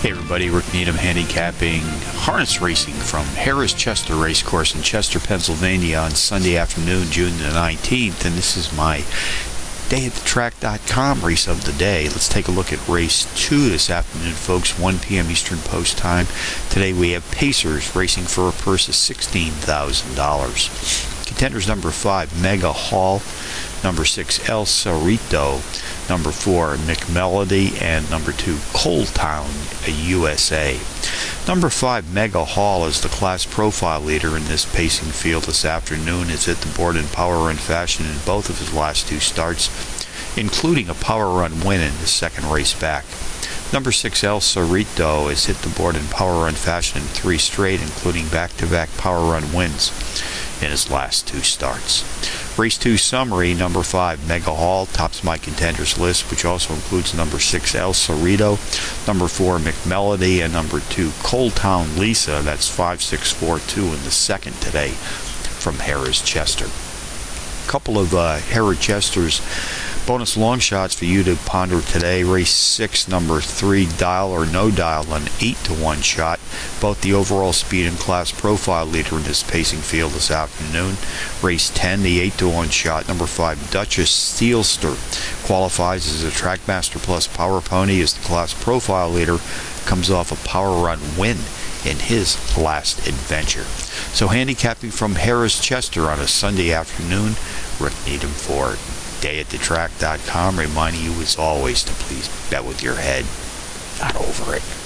Hey everybody, Rick Needham handicapping harness racing from Harrah's Chester Racecourse in Chester, Pennsylvania on Sunday afternoon, June the 19th, and this is my dayatthetrack.com race of the day. Let's take a look at race 2 this afternoon, folks, 1 p.m. Eastern Post Time. Today we have Pacers racing for a purse of $16,000. Contenders number 5, Mega Hall, number 6, El Cerrito, number 4, McMelody, and number 2, Coal Town, USA. Number 5, Mega Hall is the class profile leader in this pacing field this afternoon. Has hit the board in power run fashion in both of his last two starts, including a power run win in his second race back. Number 6, El Cerrito has hit the board in power run fashion in three straight, including back-to-back power run wins in his last two starts. Race 2 summary, number 5, Mega Hall, tops my contenders list, which also includes number 6, El Cerrito, number 4, McMelody, and number 2, Coal Town Lisa. That's 5642 in the second today from Harrah's Chester. A couple of uh, Harrah's Chester's bonus long shots for you to ponder today. Race 6, number 3, dial or no dial, an 8 to 1 shot. Both the overall speed and class profile leader in this pacing field this afternoon. Race 10, the 8 to 1 shot, number 5, Duchess Steelster. Qualifies as a Trackmaster Plus Power Pony as the class profile leader. Comes off a power run win in his last adventure. So handicapping from Harrah's Chester on a Sunday afternoon, Rick Needham for dayatthetrack.com, reminding you as always to please bet with your head, not over it.